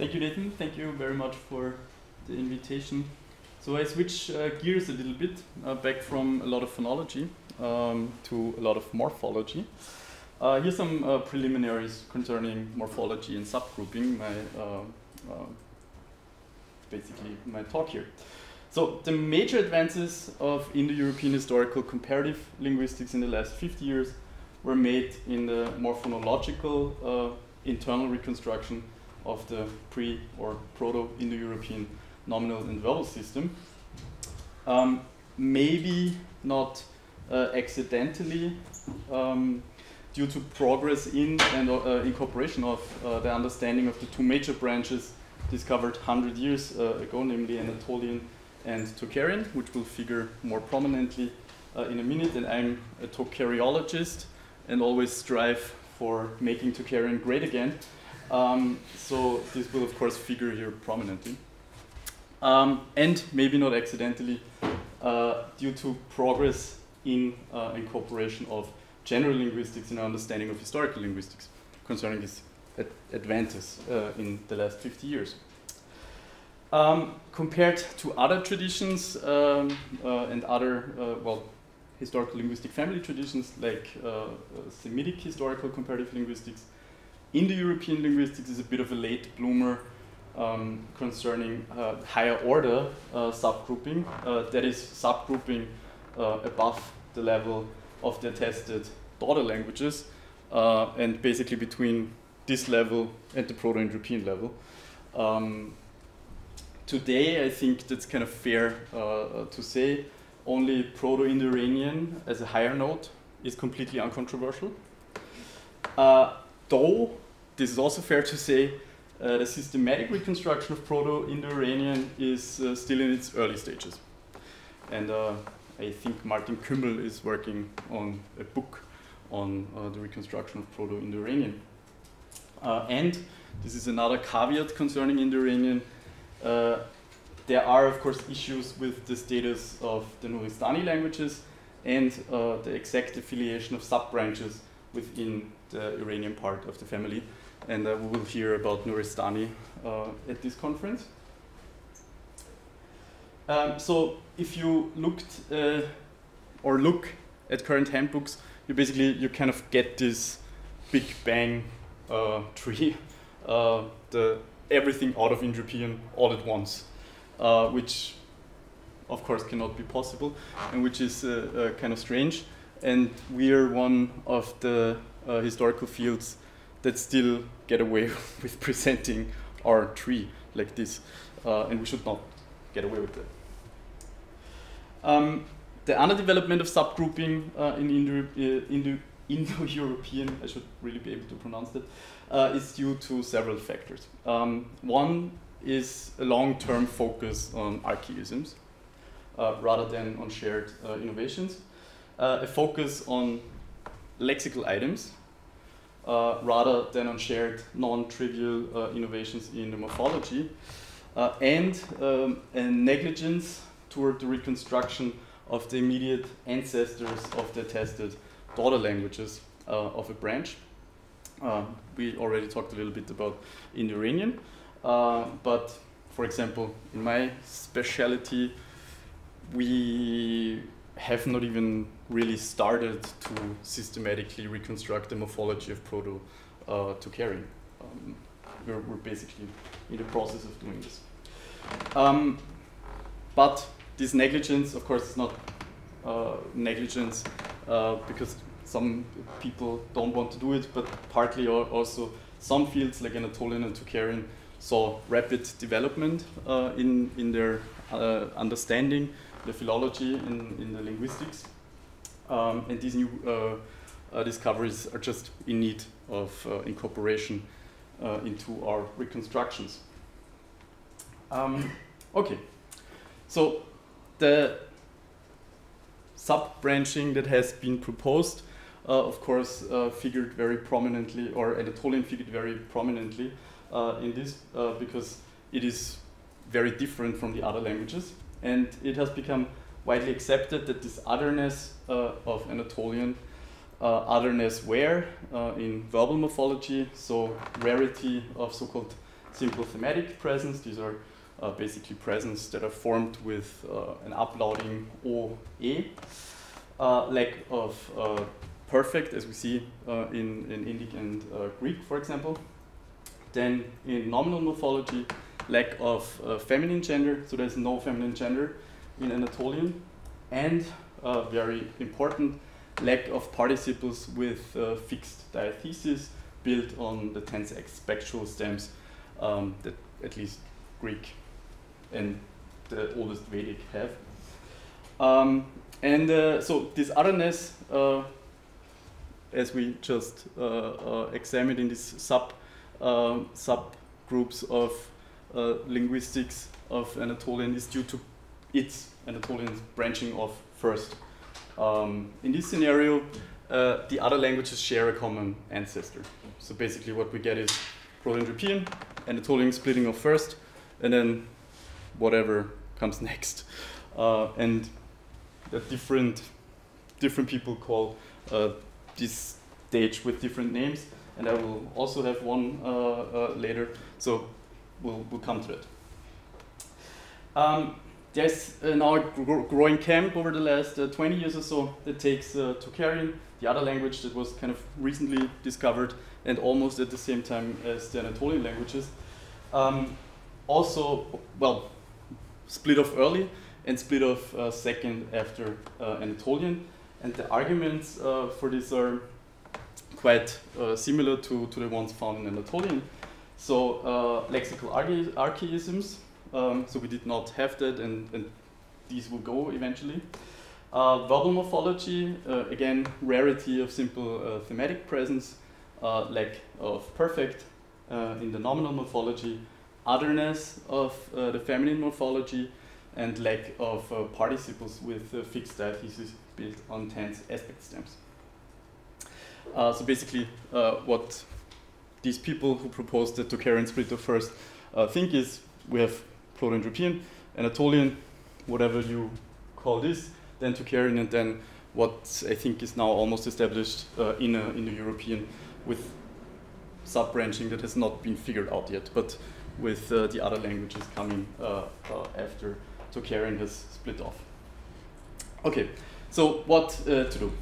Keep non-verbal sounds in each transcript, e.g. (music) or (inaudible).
Thank you, Nathan. Thank you very much for the invitation. So I switch uh, gears a little bit, uh, back from a lot of phonology um, to a lot of morphology. Uh, here's some uh, preliminaries concerning morphology and subgrouping, my, uh, uh, basically my talk here. So the major advances of Indo-European historical comparative linguistics in the last 50 years were made in the more phonological internal reconstruction of the pre or proto-Indo-European nominal and verbal system. Um, maybe not uh, accidentally um, due to progress in and uh, incorporation of uh, the understanding of the two major branches discovered 100 years uh, ago, namely Anatolian and Tocharian, which will figure more prominently uh, in a minute. And I'm a Tochariologist and always strive for making Tocharian great again. Um, so this will of course figure here prominently. Um, and maybe not accidentally, uh, due to progress in uh, incorporation of general linguistics in our understanding of historical linguistics concerning this ad advances uh, in the last 50 years. Um, compared to other traditions um, uh, and other, uh, well, historical linguistic family traditions like uh, Semitic historical comparative linguistics, Indo-European linguistics is a bit of a late bloomer um, concerning uh, higher order uh, subgrouping, uh, that is subgrouping uh, above the level of the attested daughter languages uh, and basically between this level and the Proto-Indo-European level. Um, today, I think that's kind of fair uh, to say. Only Proto-Indo-Iranian as a higher node is completely uncontroversial. Though this is also fair to say, uh, the systematic reconstruction of Proto-Indo-Iranian is uh, still in its early stages. And uh, I think Martin Kümmel is working on a book on uh, the reconstruction of Proto-Indo-Iranian. Uh, and this is another caveat concerning Indo-Iranian. Uh, there are, of course, issues with the status of the Nuristani languages and the exact affiliation of sub-branches within the Iranian part of the family and uh, we will hear about Nuristani uh, at this conference. Um, so if you looked uh, or look at current handbooks, you basically you kind of get this big bang uh, tree, uh, the everything out of Indo-European all at once, uh, which of course cannot be possible, and which is kind of strange. And we are one of the historical fields that still get away (laughs) with presenting our tree like this, uh, and we should not get away with that. Um, the underdevelopment of subgrouping uh, in Indo, uh, Indo, (laughs) european I should really be able to pronounce that, uh, is due to several factors. Um, one is a long-term focus on archaisms uh, rather than on shared uh, a focus on lexical items uh, rather than on shared non-trivial uh, innovations in the morphology, uh, and um, a negligence toward the reconstruction of the immediate ancestors of the attested daughter languages of a branch. we already talked a little bit about Indo-Iranian, but for example, in my specialty, we have not even really started to systematically reconstruct the morphology of Proto uh, Tocharian. Um, we're, we're, basically in the process of doing this. Um, but this negligence, of course, is not uh, negligence uh, because some people don't want to do it, but partly also some fields like Anatolian and Tocharian saw rapid development uh, in, in their uh, understanding the philology in, in the linguistics. Um, and these new uh, uh, discoveries are just in need of uh, incorporation uh, into our reconstructions. Um, okay, so the sub-branching that has been proposed, uh, of course, uh, figured very prominently, or Anatolian figured very prominently in this, because it is very different from the other languages. And it has become widely accepted that this otherness uh, of Anatolian uh, otherness where uh, in verbal morphology, so rarity of so-called simple thematic presence. These are uh, basically presence that are formed with uh, an ablauting OE. Uh, lack of perfect, as we see in, in Indic and Greek, for example. Then in nominal morphology, lack of feminine gender, so there's no feminine gender in Anatolian. And very important, lack of participles with fixed diathesis built on the tense X spectral stems um, that at least Greek and the oldest Vedic have. Um, and uh, so this otherness, uh, as we just uh, uh examined in these sub um, subgroups of uh, linguistics of Anatolian, is due to its Anatolian branching off first. Um, in this scenario, uh, the other languages share a common ancestor. So basically, what we get is Proto-Indo-European, Anatolian splitting off first, and then whatever comes (laughs) next. Uh, and that different different people call uh, this stage with different names, and I will also have one uh, uh, later. So we'll we'll come to it. Um, there's now a gr growing camp over the last uh, 20 years or so that takes uh, Tocharian, the other language that was kind of recently discovered, and almost at the same time as the Anatolian languages. Um, also, well, split off early and split off uh, second after uh, Anatolian. And the arguments uh, for this are quite uh, similar to, to the ones found in Anatolian. So uh, lexical archaisms, um, so we did not have that and, and these will go eventually. Uh, verbal morphology, again, rarity of simple thematic presence, lack of perfect in the nominal morphology, otherness of uh, the feminine morphology and lack of uh, participles with uh, fixed diathesis built on tense aspect stems. Uh, so basically, uh, what these people who proposed the Tocharian split of first uh, think is we have Proto-Indo-European, Anatolian, whatever you call this, then Tocharian, and then what I think is now almost established in, a, in the European with sub-branching that has not been figured out yet. But with uh, the other languages coming uh, uh, after Tocharian has split off. Okay, so what to do?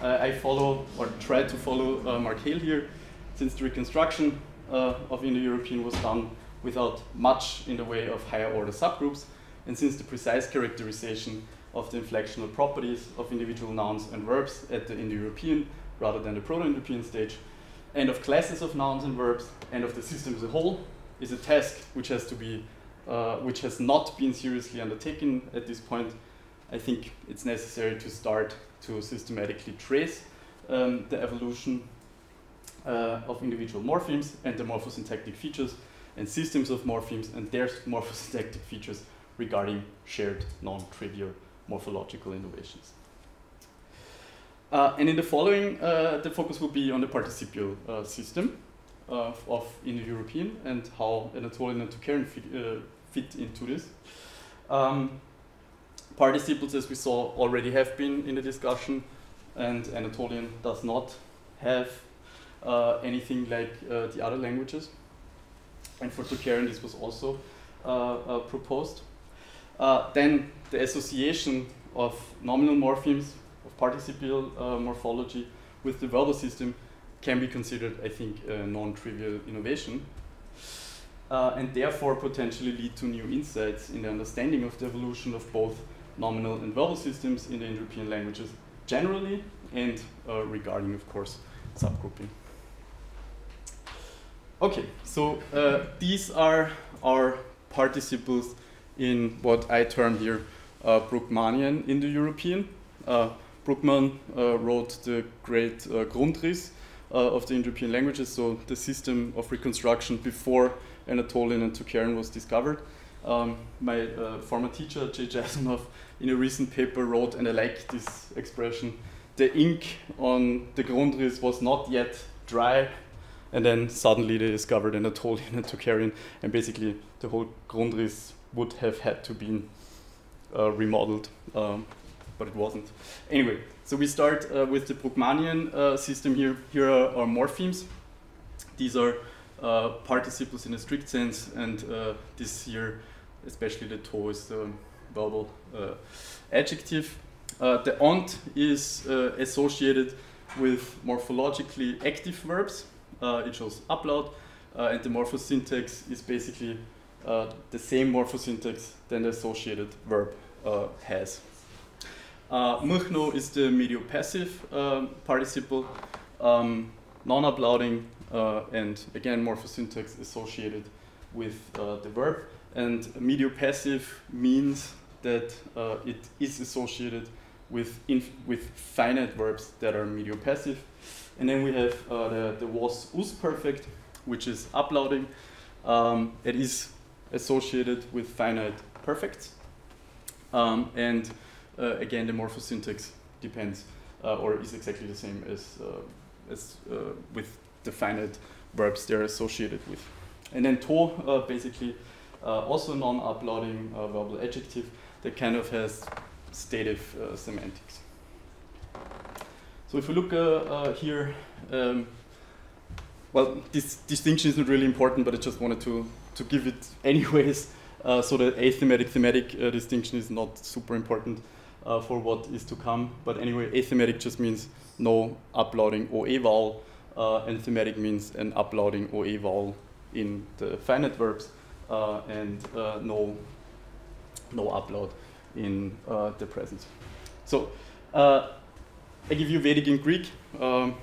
I follow or try to follow Mark Hale here since the reconstruction of Indo-European was done without much in the way of higher order subgroups, and since the precise characterization of the inflectional properties of individual nouns and verbs at the Indo-European rather than the Proto-Indo-European stage, and of classes of nouns and verbs, and of the system as a whole, is a task which has to be, uh, which has not been seriously undertaken at this point. I think it's necessary to start to systematically trace um, the evolution uh, of individual morphemes and the morphosyntactic features and systems of morphemes and their morphosyntactic features regarding shared non-trivial morphological innovations. Uh, and in the following, uh, the focus will be on the participial uh, system uh, of Indo-European and how Anatolian and Tocharian fit, uh, fit into this. Um, participles, as we saw, already have been in the discussion, and Anatolian does not have uh, anything like uh, the other languages. And for Tocharian, this was also uh, uh, proposed. then the association of nominal morphemes, of participial morphology with the verbal system can be considered, I think, a non-trivial innovation. Uh, and therefore potentially lead to new insights in the understanding of the evolution of both nominal and verbal systems in the Indo-European languages generally and uh, regarding, of course, subgrouping. Okay, so uh, these are our participles in what I term here uh, Indo-European. Uh, Brugmann uh, wrote the great uh, Grundriss uh, of the Indo-European languages, so the system of reconstruction before Anatolian and Tocharian was discovered. Um, my uh, former teacher, Jay Jasanoff, in a recent paper wrote, and I like this expression, the ink on the Grundriss was not yet dry, and then suddenly they discovered Anatolian and Tocharian, and basically the whole Grundriss would have had to be uh, remodeled, um, but it wasn't. Anyway, so we start uh, with the Brugmanian uh, system here. Here are our morphemes. These are uh, participles in a strict sense, and uh, this here, especially the to is the verbal uh, adjective. The ont is associated with morphologically active verbs. It shows ablaut, and the morphosyntax is basically the same morphosyntax than the associated verb has. Uh, is the mediopassive uh, participle, um, non-ablauting, uh, and again morphosyntax associated with uh, the verb. And mediopassive means that uh, it is associated with, with finite verbs that are mediopassive. And then we have uh, the, the was us perfect, which is ablauting. Um, it is associated with finite perfects. Um, and uh, again, the morphosyntax depends uh, or is exactly the same as, uh, as with the finite verbs they're associated with. And then to, basically, also non-ablauting verbal adjective that kind of has stative semantics. So if we look uh, here, um, well, this distinction is not really important, but I just wanted to, to give it (laughs) anyways. Uh, so the athematic thematic uh, distinction is not super important uh, for what is to come. But anyway, athematic just means no ablauting OE vowel, uh, and thematic means an ablauting OE vowel in the finite verbs, uh, and uh, no, no ablaut in uh, the present. So uh, I give you Vedic and Greek um,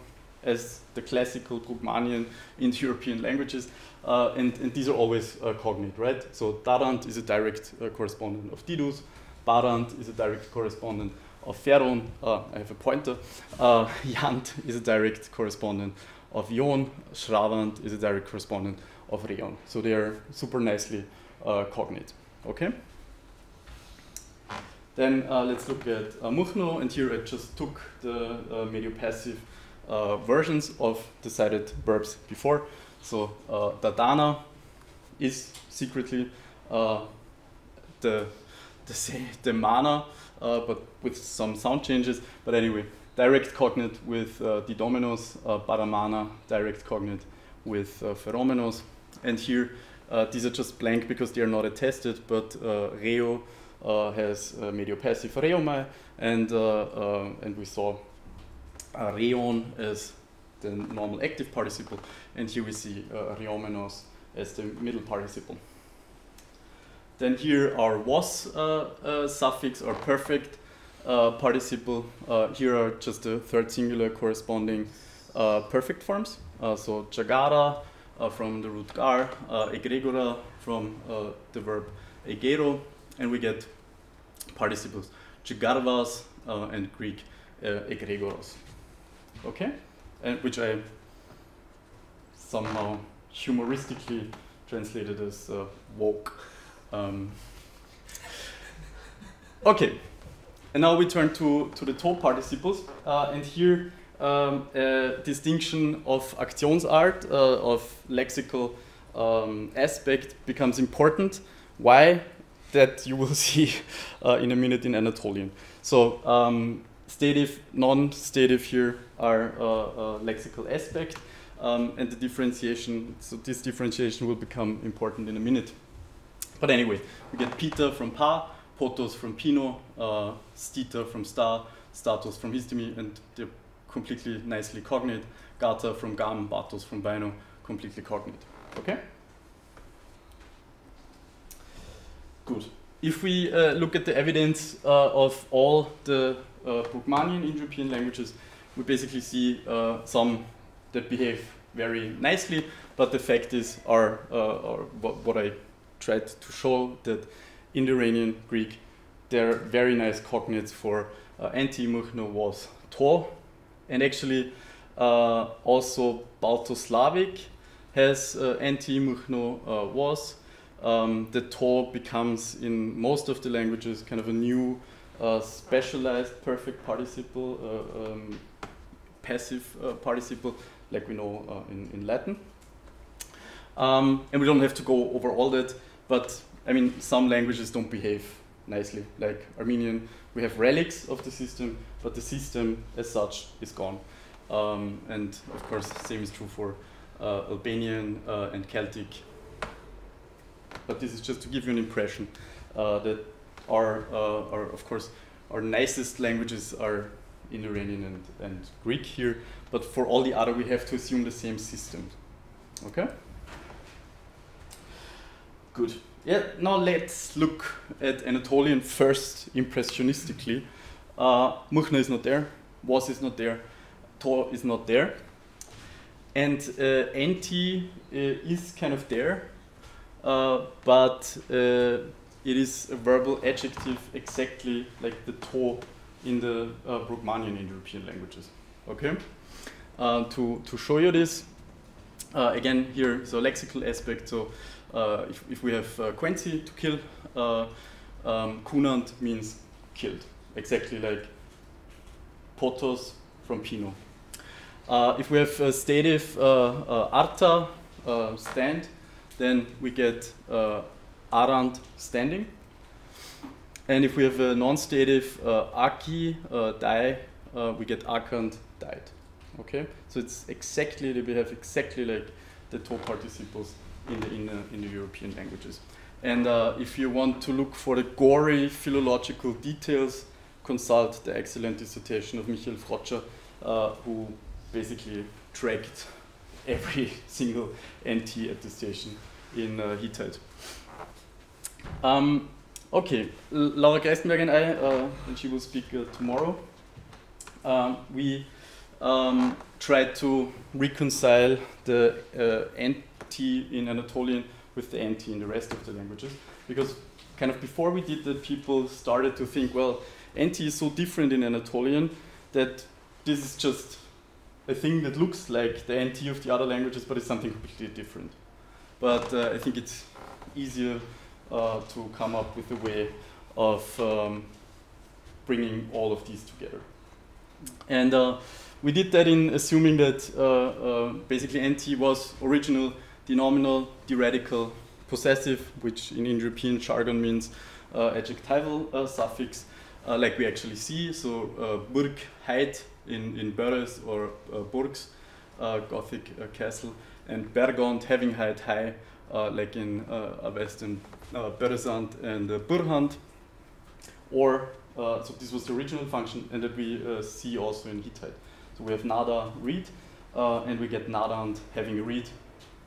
as the classical Brugmanian Indo-European languages. Uh, and, and, these are always uh, cognate, right? So Darant is a direct uh, correspondent of Didus, Barant is a direct correspondent of Feron. Uh, I have a pointer. Uh, (laughs) is a direct correspondent of Ion, Shravant is a direct correspondent of Reon. So they are super nicely uh, cognate. Okay. Then uh, let's look at uh, Muchno, and here I just took the uh, mediopassive uh, versions of decided verbs before. So uh, Dadana is secretly uh, the the the mana, uh, but with some sound changes. But anyway, direct cognate with uh, didominos, uh, paramana, direct cognate with uh, feromenos. And here, uh, these are just blank because they are not attested, but reo Uh, has uh, mediopassive reomai, and, uh, uh, and we saw reon as the normal active participle, and here we see reomenos as the middle participle. Then here our was uh, uh, suffix or perfect uh, participle. here are just the third singular corresponding perfect forms. so jagara from the root gar, egregora from the verb egero, and we get participles jagarvas and Greek egregoros. Okay? And which I somehow humoristically translated as uh, woke. Um, okay, and now we turn to, to the top participles, uh, and here um, a distinction of Aktionsart, uh, of lexical um, aspect becomes important. Why? That you will (laughs) see uh, in a minute in Anatolian. So um, stative, non-stative here are uh, uh, lexical aspect, um, and the differentiation, so this differentiation will become important in a minute. But anyway, we get Peter from Pa, Potos from Pino, uh, Stita from Star, Status from Histemi, and they're completely nicely cognate. Gata from Gam, Batos from Bino, completely cognate. Okay? Good. If we uh, look at the evidence uh, of all the uh, Brugmanian Indo-European languages, we basically see uh, some that behave very nicely, but the fact is, are, are what, I tried to show that in the Iranian Greek, there are very nice cognates for uh, anti-Muchno was to, and actually uh, also Balto-Slavic has uh, anti-Muchno uh, was. Um, the to becomes in most of the languages kind of a new uh, specialized perfect participle, uh, um, passive uh, participle, like we know uh, in, in Latin. Um, and we don't have to go over all that. But I mean, some languages don't behave nicely. Like Armenian, we have relics of the system, but the system as such is gone. Um, and of course, same is true for uh, Albanian, uh, and Celtic. But this is just to give you an impression uh, that our, our, of course, our nicest languages are in Iranian and, and Greek here, but for all the other we have to assume the same system. Okay? Good. Yeah, now let's look at Anatolian first impressionistically. Uh, is not there, Was is not there, Tor is not there. And uh, NT uh, is kind of there, uh, but uh, it is a verbal adjective exactly like the to in the uh, Brugmanian Indo-European languages. Okay, uh, to to show you this, uh, again here so lexical aspect. So uh, if if we have uh, Quenzi to kill, uh, um, Kunant means killed, exactly like Potos from Pino. Uh, if we have a stative Arta stand, then we get Arand standing. And if we have a non-stative uh, Aki uh, die, uh, we get Akand died. Okay, so it's exactly we have exactly like the two participles in the in the, in the European languages. And uh, if you want to look for the gory philological details, consult the excellent dissertation of Michael Frotscher, uh, who basically tracked every (laughs) single NT attestation in uh, Hittite. Um, okay, Laura Grestenberger and I, uh, and she will speak uh, tomorrow, um, we um, tried to reconcile the uh, NT in Anatolian with the NT in the rest of the languages. Because kind of before we did that, people started to think, well, NT is so different in Anatolian that this is just a thing that looks like the NT of the other languages, but it's something completely different. But uh, I think it's easier uh, to come up with a way of um, bringing all of these together. And uh, we did that in assuming that uh, uh, basically NT was original, the nominal, the radical, possessive, which in Indo-European jargon means uh, adjectival suffix, like we actually see. So uh, Burg, Heid in, in Börres or Burgs, Gothic castle, and Bergond, having Heid, high, like in uh, Western uh, Beresand and uh, Burhand, or uh, so this was the original function, and that we uh, see also in Hittite. So we have nada read, uh, and we get nadand having a read,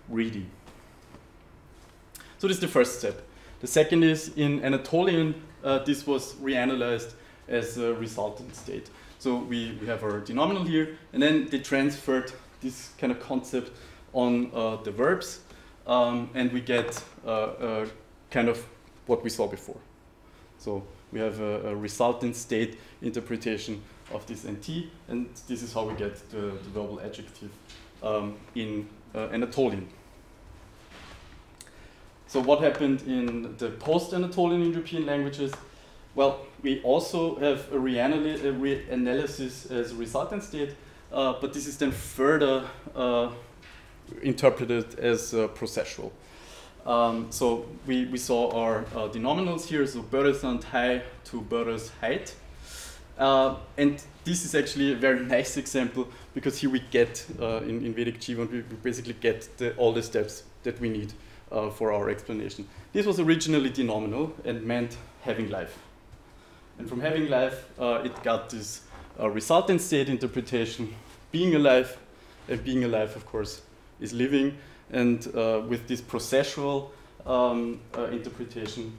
ready. So this is the first step. The second is in Anatolian, uh, this was reanalyzed as a resultant state. So we, we have our denominal here, and then they transferred this kind of concept on uh, the verbs, um, and we get uh, kind of what we saw before. So we have a, a resultant state interpretation of this NT, and this is how we get the, the verbal adjective um, in uh, Anatolian. So what happened in the post-Anatolian Indo-European languages? Well, we also have a reanalysis as a resultant state, uh, but this is then further uh, interpreted as uh, processual. Um, so we, we saw our uh, denominals here, so and high to Börres height. Uh, and this is actually a very (laughs) nice example because here we get, uh, in, in Vedic Jivon, we, we basically get the, all the steps that we need uh, for our explanation. This was originally denominal and meant having life. And from having life, uh, it got this uh, resultant state interpretation, being alive, and being alive, of course, is living. And uh, with this processual um, uh, interpretation,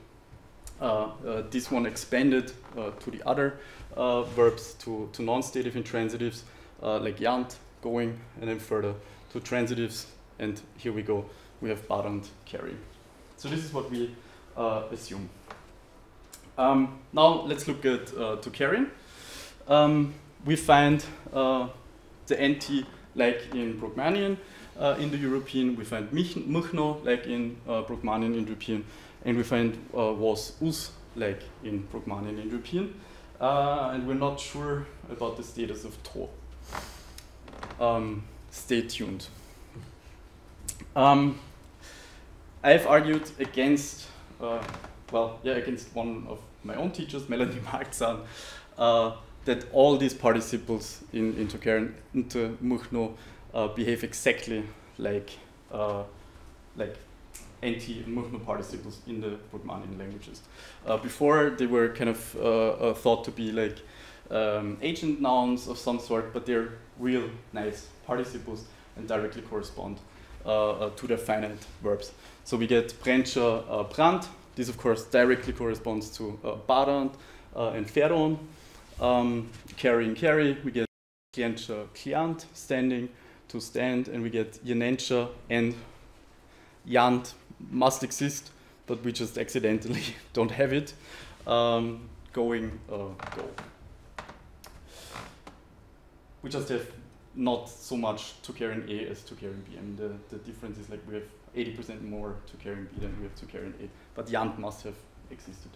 uh, this one expanded to the other verbs, to, to non-stative intransitives, like yant, going, and then further to transitives. And here we go, we have barand, carry. So this is what we assume. Um, now let's look at uh, Tocharian. Um, we find uh, the NT like in Brugmanian, uh, Indo-European, we find Mukhno like in uh, Brugmanian Indo-European, and we find uh, was us like in Brugmanian Indo-European. Uh, and we're not sure about the status of To. Um, stay tuned. Um, I've argued against, uh, well, yeah, against one of my own teachers, Melanie (laughs) Malzahn, uh, that all these participles in, into Mukhno, uh, behave exactly like uh, like anti and participles in the Brugmanian languages. Uh, before they were kind of uh, uh, thought to be like um, agent nouns of some sort, but they're real nice participles and directly correspond to their finite verbs. So we get Brencher, uh. This, of course, directly corresponds to uh, Badand and Feron. Um, carrying carry, we get Klientscher, Kliant, standing, to stand, and we get Jenentscher and Jant must exist, but we just accidentally (laughs) don't have it. Um, going, uh, go. We just have not so much to carry in A as to carry in B. I mean, the, the difference is like we have 80% more to carry in B than we have to carry in A. But Jant must have existed.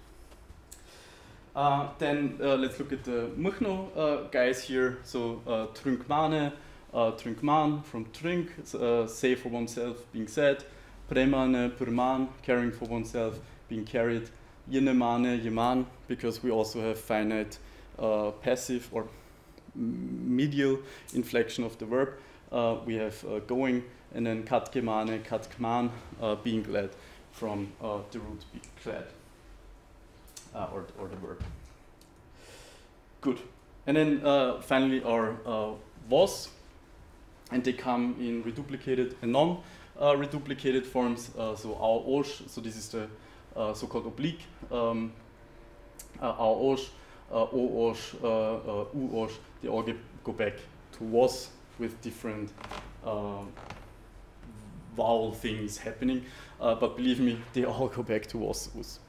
Uh, then uh, let's look at the Machno uh, guys here. So uh, Trunkmane, uh, from Trunk, uh, say for oneself, being said. Premane, Purman, caring for oneself, being carried. Yenemane, Yeman, because we also have finite uh, passive or medial inflection of the verb. Uh, we have uh, going, and then katgemane, katkman, uh, being glad from uh, the root be glad, uh, or, or the verb. Good. And then uh, finally our was, and they come in reduplicated and non-reduplicated forms. so our osh, so this is the so-called oblique, um, our osh, uh, O-osh, uh, U-osh, they all go back to was with different um, vowel things happening. Uh, but believe me, (laughs) they all go back to was.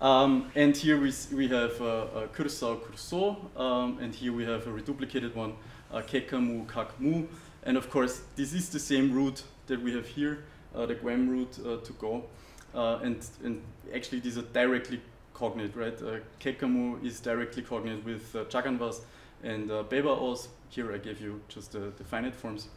Um, and here we, we have uh, uh, kursao, kurso, um, and here we have a reduplicated one, uh, kekamu, kakmu. And of course, this is the same root that we have here, uh, the Guem root uh, to go. Uh, and, and actually, these are directly cognate, right? Uh, Kekamu is directly cognate with uh, Chaganvas and uh, Bebaos. Here I gave you just the, finite forms.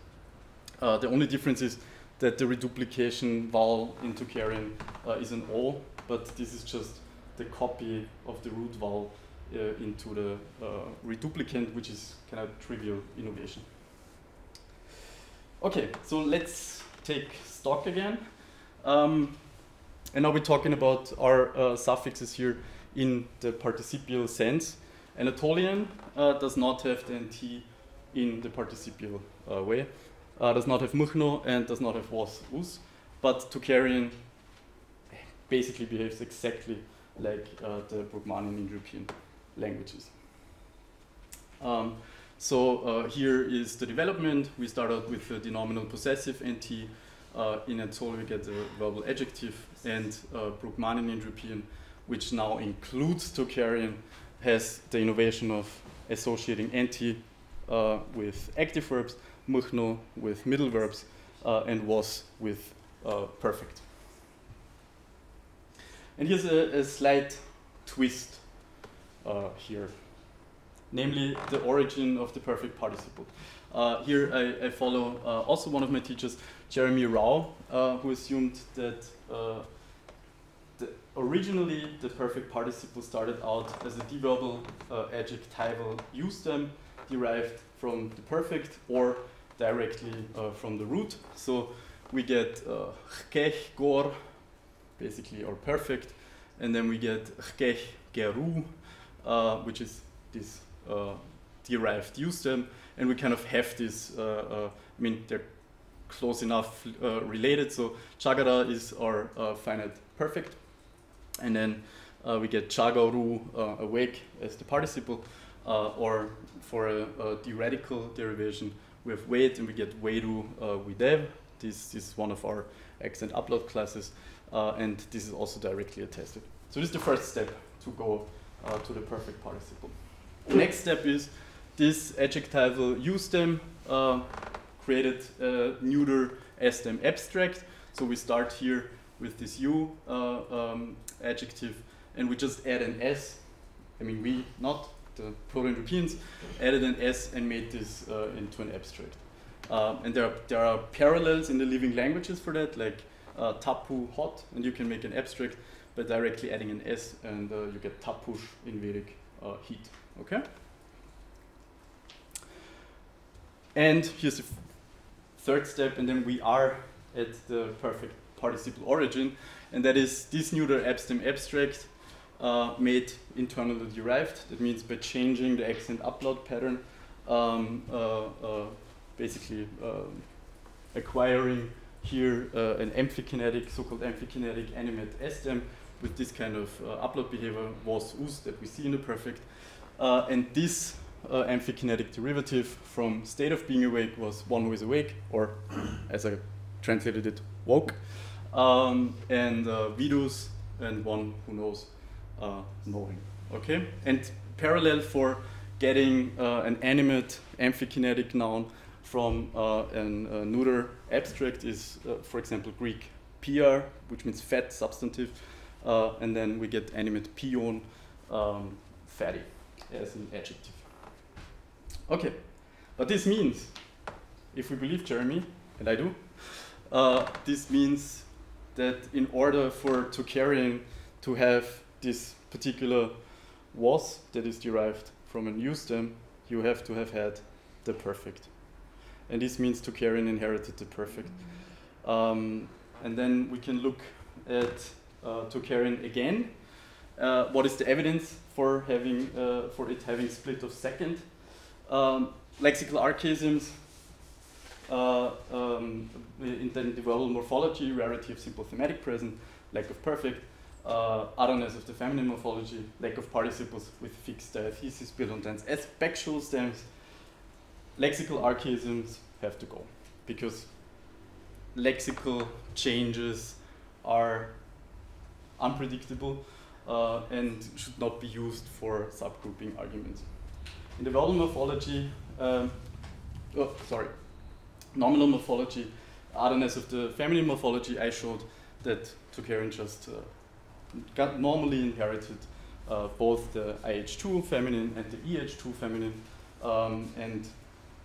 The only difference is that the reduplication vowel in Tocharian uh, is an O, but this is just the copy of the root vowel uh, into the uh, reduplicant, which is kind of trivial innovation. Okay, so let's take stock again. Um, and now we're talking about our uh, suffixes here in the participial sense. Anatolian uh, does not have the NT in the participial uh, way, uh, does not have muchno and does not have was, us, but Tocharian basically behaves exactly like uh, the Brugmanian Indo-European languages. Um, so uh, here is the development. We start out with the denominal possessive NT, uh, in Anatolian we get the verbal adjective, and uh, Brugmanian Indo-European, which now includes Tocharian, has the innovation of associating NT uh, with active verbs, muchno with middle verbs, uh, and was with uh, perfect. And here's a, a slight twist uh, here, namely the origin of the perfect participle. Uh, here I, I follow uh, also one of my teachers, Jeremy Rau, uh, who assumed that originally the perfect participle started out as a deverbal adjectival ustem derived from the perfect or directly uh, from the root. So we get chkech gor, basically or perfect, and then we get chkech geru, which is this derived ustem and we kind of have this. Uh, uh, I mean, they're close enough uh, related. So chagara is our finite perfect, and then we get chagaru awake as the participle, or for a, a derivation, we have wait and we get weiru uh, videv. This is one of our accent ablaut classes, uh, and this is also directly attested. So this is the first step to go uh, to the perfect participle. Next step is this adjectival ustem uh, created a neuter stem abstract. So we start here with this u uh, um, adjective and we just add an s. I mean we, not the Proto-Europeans, added an s and made this uh, into an abstract. Um, and there are, there are parallels in the living languages for that, like uh, tapu hot, and you can make an abstract by directly adding an s and uh, you get tapush in Vedic uh, heat. Okay? And here's the third step, and then we are at the perfect participle origin, and that is this neuter abstem abstract uh, made internally derived. That means by changing the accent ablaut pattern, um, uh, uh, basically um, acquiring here uh, an amphikinetic, so-called amphikinetic animate stem with this kind of uh, ablaut behavior was us that we see in the perfect. Uh, and this uh, amphikinetic derivative from state of being awake was one who is awake, or (clears throat) as I translated it, woke, um, and uh, vidus, and one who knows uh, knowing. Okay, and parallel for getting uh, an animate amphikinetic noun from uh, an uh, neuter abstract is, uh, for example, Greek PR, which means fat substantive, uh, and then we get animate pion, um, fatty, as an adjective. Okay, but this means, if we believe Jeremy, and I do, uh, this means that in order for Tocharian to have this particular was that is derived from a U stem, you have to have had the perfect. And this means Tocharian inherited the perfect. Um, and then we can look at uh, Tocharian again. Uh, what is the evidence for having uh, for it having split of second? Um, lexical archaisms uh, um, in the verbal morphology, rarity of simple thematic present, lack of perfect, uh, otherness of the feminine morphology, lack of participles with fixed diathesis, built on tense aspectual stems, lexical archaisms have to go. Because lexical changes are unpredictable uh, and should not be used for subgrouping arguments. In the verbal morphology, um, oh, sorry, nominal morphology, otherness of the feminine morphology, I showed that Tocharian just uh, got normally inherited uh, both the IH2 feminine and the EH2 feminine, um, and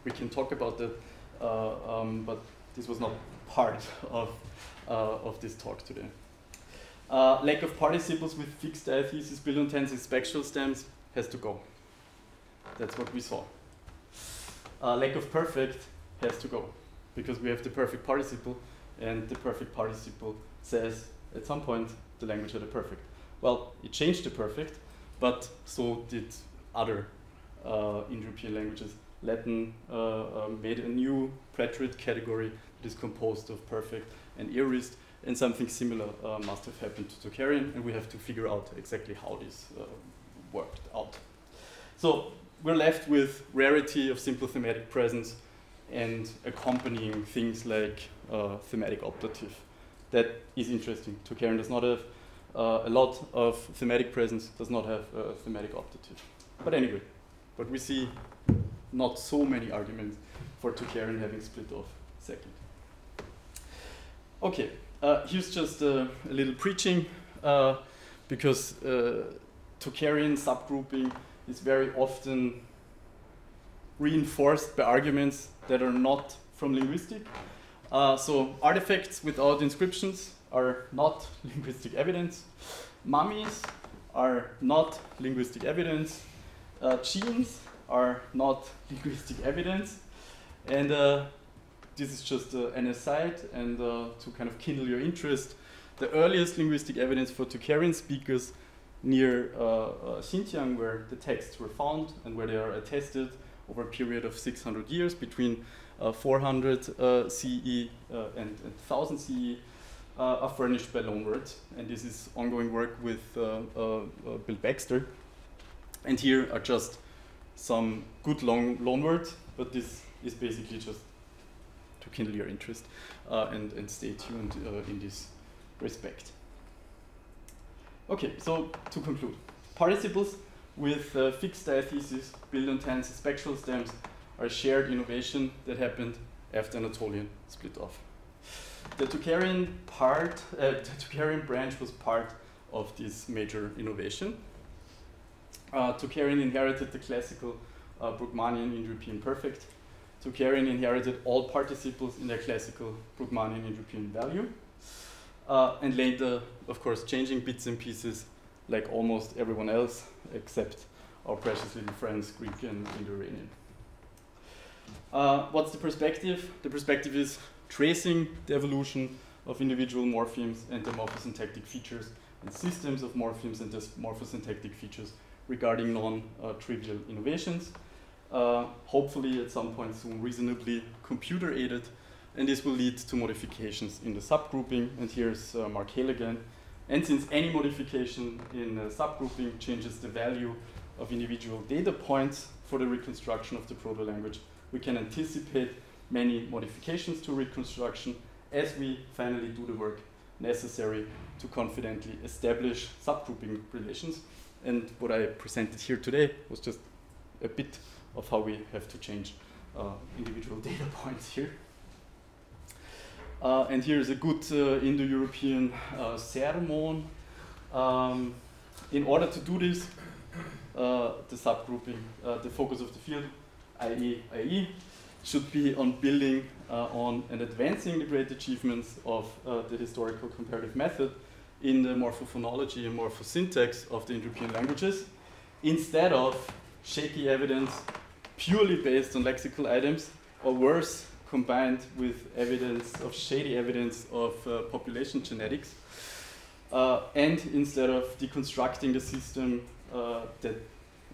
we can talk about that, uh, um, but this was not part (laughs) of, uh, of this talk today. Uh, lack of participles with fixed diathesis, billion tense, and spectral stems has to go. That's what we saw. Uh, lack of perfect has to go because we have the perfect participle, and the perfect participle says at some point the language had a perfect. Well, it changed the perfect, but so did other uh, Indo-European languages. Latin uh, uh, made a new preterite category that is composed of perfect and aorist, and something similar uh, must have happened to Tocharian, and we have to figure out exactly how this uh, worked out. So we're left with rarity of simple thematic presence and accompanying things like uh, thematic optative. That is interesting. Tocharian does not have uh, a lot of thematic presence, does not have a thematic optative. But anyway, but we see not so many arguments for Tocharian having split off second. Okay, uh, here's just a, a little preaching uh, because uh, Tocharian subgrouping is very often reinforced by arguments that are not from linguistic. Uh, so artifacts without inscriptions are not (laughs) linguistic evidence. Mummies are not linguistic evidence. Uh, genes are not (laughs) linguistic evidence. And uh, this is just uh, an aside and uh, to kind of kindle your interest. The earliest linguistic evidence for Tocharian speakers near uh, Xinjiang, where the texts were found and where they are attested over a period of 600 years between Uh, 400 uh, CE uh, and, and 1000 CE, are furnished by loanwords. And this is ongoing work with Bill Baxter. And here are just some good long loanwords, but this is basically just to kindle your interest uh, and, and stay tuned uh, in this respect. Okay, so to conclude, participles with uh, fixed diathesis, build on tense spectral stems a shared innovation that happened after Anatolian split off. The Tocharian part, uh, the Tocharian branch was part of this major innovation. Uh, Tocharian inherited the classical uh, Brugmanian Indo-European perfect. Tocharian inherited all participles in their classical Brugmanian Indo-European value. Uh, and later, of course, changing bits and pieces like almost everyone else except our precious little friends, Greek and Indo-Iranian. Uh, what's the perspective? The perspective is tracing the evolution of individual morphemes and their morphosyntactic features and systems of morphemes and their morphosyntactic features regarding non-trivial innovations. Uh, hopefully at some point soon reasonably computer aided and this will lead to modifications in the subgrouping and here's uh, Mark Hale again and since any modification in subgrouping changes the value of individual data points for the reconstruction of the proto-language, we can anticipate many modifications to reconstruction as we finally do the work necessary to confidently establish subgrouping relations. And what I presented here today was just a bit of how we have to change uh, individual (laughs) data points here. Uh, and here is a good uh, Indo-European uh, sermon. Um, in order to do this, uh, the subgrouping, uh, the focus of the field, i.e. IE, should be on building uh, on and advancing the great achievements of the historical comparative method in the morphophonology and morphosyntax of the Indo-European languages, instead of shaky evidence purely based on lexical items, or worse, combined with evidence of shady evidence of uh, population genetics. Uh, and instead of deconstructing the system uh, that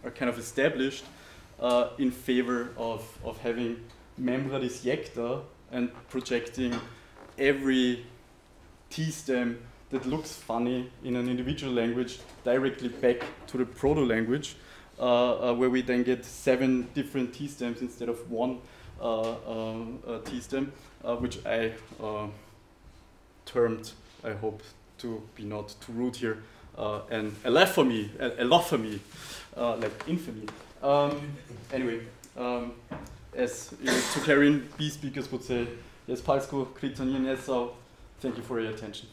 are kind of established uh, in favor of, of having membra disjecta and projecting every T-stem that looks funny in an individual language directly back to the proto-language, uh, uh, where we then get seven different T-stems instead of one uh, um, T-stem, which I termed, I hope to be not too rude here, uh, alephony, alophony, uh, like infamy. Um, anyway, um, as uh, Tocharian B speakers would say, yes, Palsko, Kritanien, yes, so thank you for your attention.